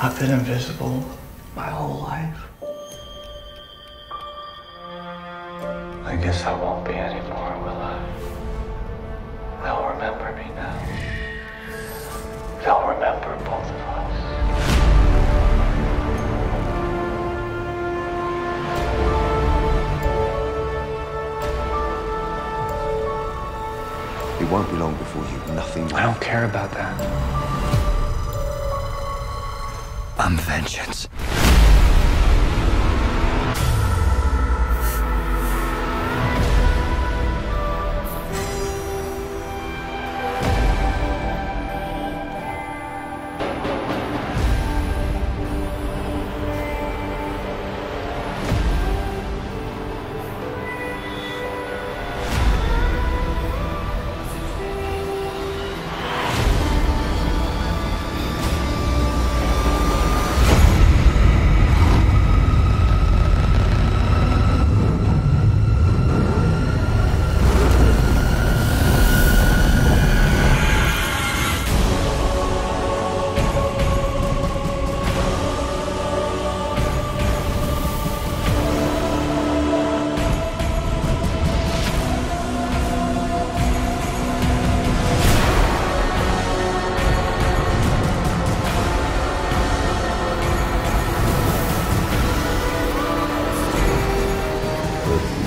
I've been invisible my whole life. I guess I won't be anymore, will I? They'll remember me now. They'll remember both of us. It won't be long before you've nothing. I don't care about that. I'm vengeance. Good.